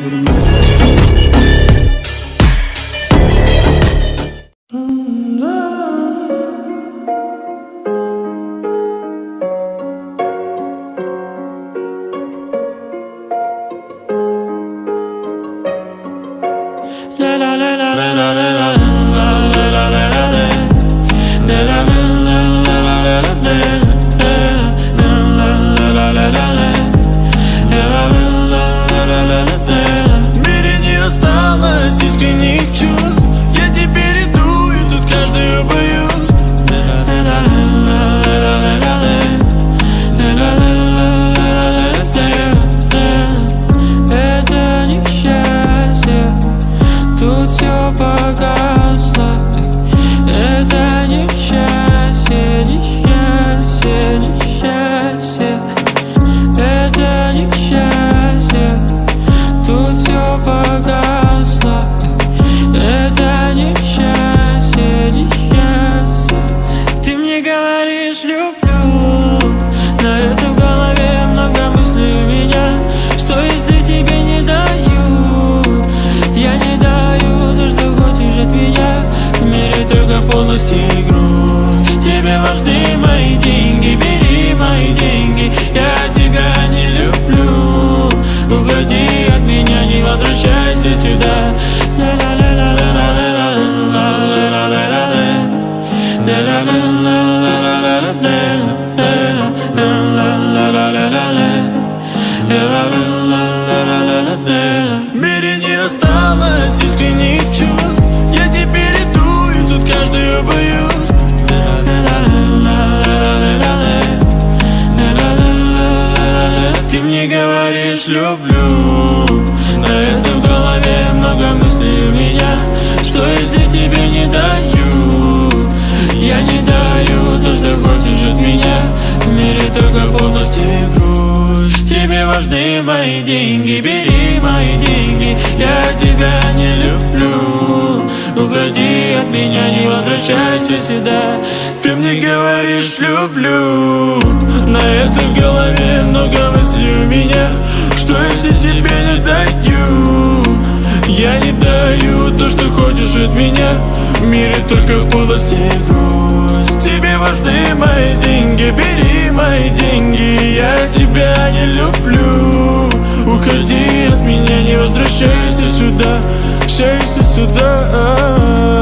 В говоришь люблю. На это голове много мыслей у меня Что если тебе не даю Я не даю то, что хочешь от меня. В мире только полностью грусть Тебе важны мои деньги Бери мои деньги. Я В мире не осталось искренних чувств. Я теперь иду и тут каждую боюсь Ты мне говоришь люблю На это в голове много мыслей у меня В мире только полностью и грусть. Тебе важны мои деньги Бери мои деньги. Я тебя не люблю. Уходи от меня, не возвращайся сюда. Ты мне говоришь люблю. На это в голове много мыслей у меня. Что если тебе не даю Я не даю то, что хочешь от меня. В мире только пудость и грусть. Тебе важны мои деньги, бери мои деньги Я тебя не люблю. Уходи от меня, не возвращайся сюда Возвращайся сюда